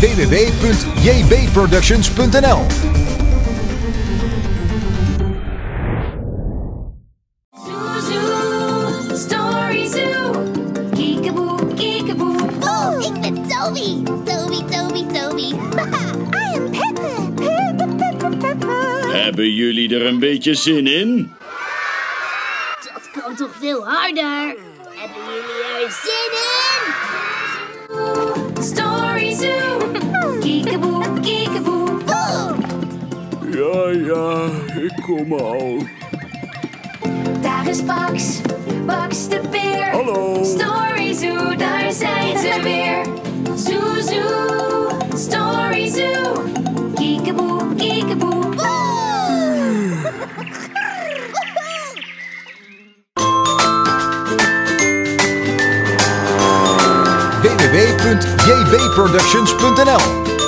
www.jbproductions.nl Zoo, zoo, story zoo. Kiekeboe, kiekeboe. Oh, ik ben Toby. Toby, Toby, Toby. I am Peppa. Peppa, Peppa, Peppa. Hebben jullie er een beetje zin in? Dat kan toch veel harder? Hebben jullie er zin in? Story Ja, ja, ik kom al. Daar is Bax, Bax de beer. Hallo. Story zoo, daar zijn ze weer. Zoo, zoo, story zoo. Kiekeboe, kiekeboe. www.jbproductions.nl